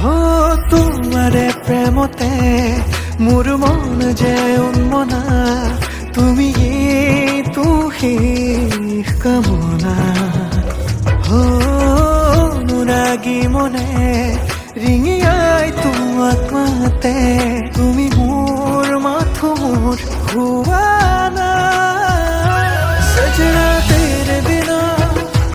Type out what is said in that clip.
হ তোমাৰে প্ৰেমতে মোৰ মন যে উন্মনা, তুমি তুহি কামনা। হ অনুৰাগী মনে ৰিঙিয়াই তোমাক মাতে তুমি মোৰ মাথো মোর হুয়া